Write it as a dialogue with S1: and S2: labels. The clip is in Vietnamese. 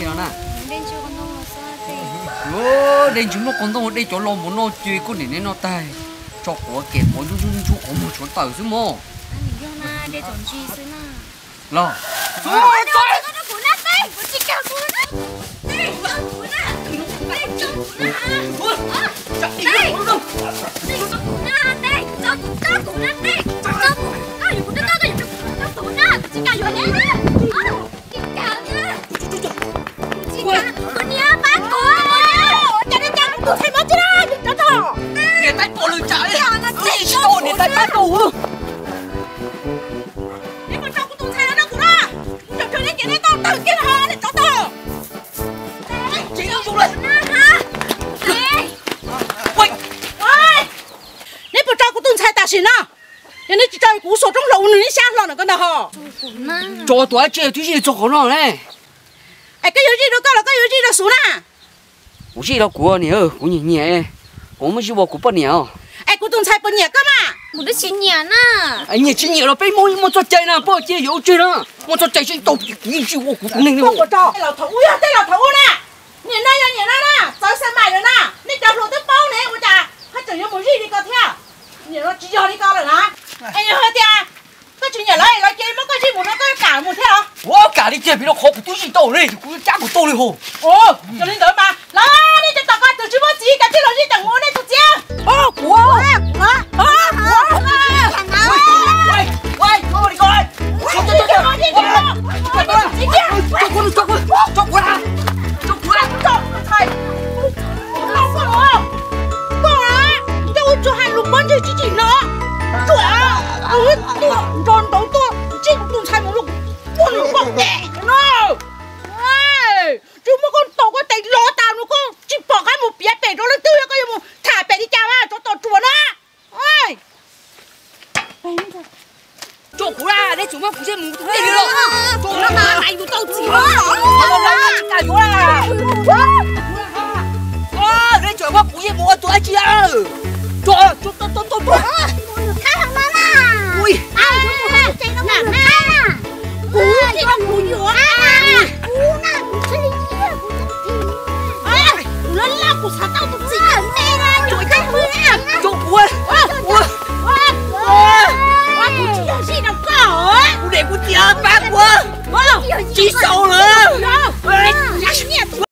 S1: chi đó nè ô đến chúng nó còn đâu đây chỗ lo muốn nó chơi con này nên nó tay cho của kẹp mỗi chú chú chú có một chỗ tàu chứ
S2: để na
S1: lo
S2: Ôi, trời nó của nát đây của chị kéo của nát đây của nát đây của nát tụi thầy mất chứ đó cho thọ
S1: để tay bỏ lưỡi trái
S2: tao tự kia nó để cho tao.
S1: Chị không dùng lên.
S2: Hả? Ê!
S1: quay
S2: ôi. Nếu mà trong của tụi thầy ta xin à nếu nó chỉ cho cú số trong lầu nữa sang lò nữa con nào hả
S1: cho tuổi chơi thứ gì cho nó này.
S2: Ai cái gì
S1: 我是老古你哦，古年年，我们是我古半年哦。
S2: 哎，古董才半年干嘛？我的新年呢？
S1: 哎，你新年了，被摸摸抓贼了，不接有罪了，我抓贼是到底你是我古那个。
S2: 我到。老头，我要带老头呢。你那呀，你那那，早上买人呐，你家路都包呢，我家还整有没日的搞跳，你那只要你搞了啦。哎呀，好的。cái chuyện nhà lại lại chơi mất cái gì một nó cái cả một thế
S1: hả? Ủa cả đi chơi bị nó khó của tôi gì đâu đây, cũng chắc của tôi đi
S2: hồ. Cho nên đỡ ba lá đi cho tao giá bể đó là tư gì mà thả bể đi chào à cho tao chuồn á ôi.
S1: Chỗ cũ ra đây chúng mày cũng chơi mù thế đi rồi chỗ nó mà này tụi tao chỉ nó. Cả chỗ là ô đây chỗ mày cũng chơi mù tụi chị à chỗ chỗ tao tao tao tao thằng má là ui. Ai chúng mày chơi nó mà Của chị ơi!